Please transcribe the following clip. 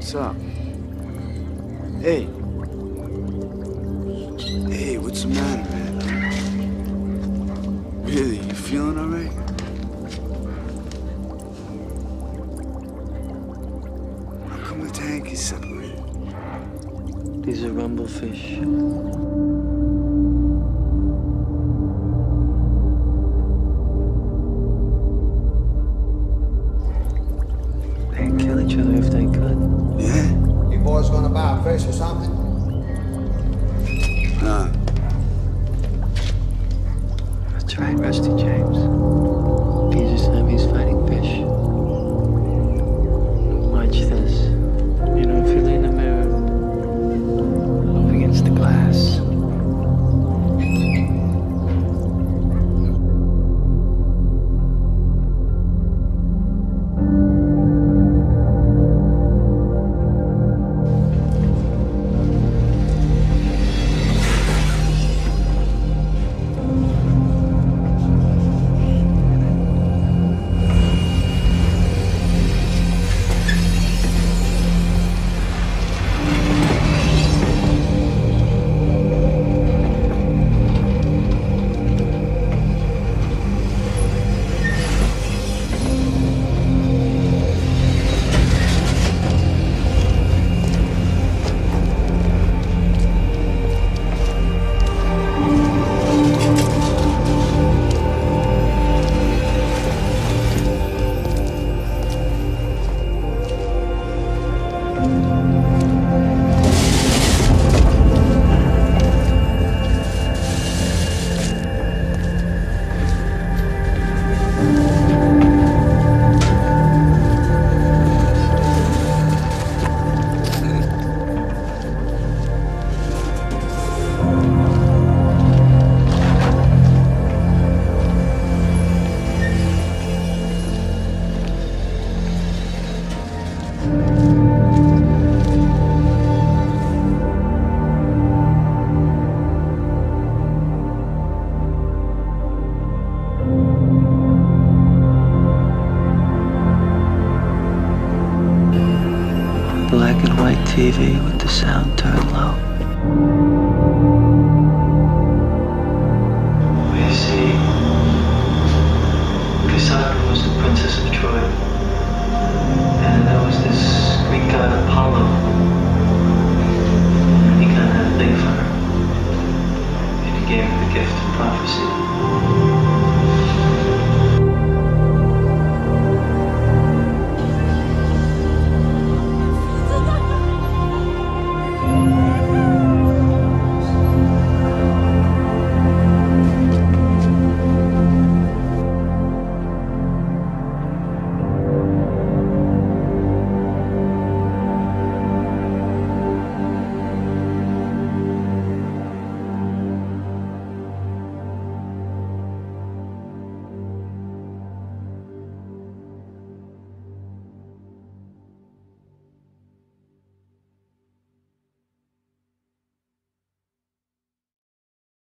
What's up? Hey. Hey, what's the matter, man? Really, you feeling alright? How come the tank is separated? These are rumblefish. Buy or something? Nah. That's right, Rusty James. TV with the sound turned low.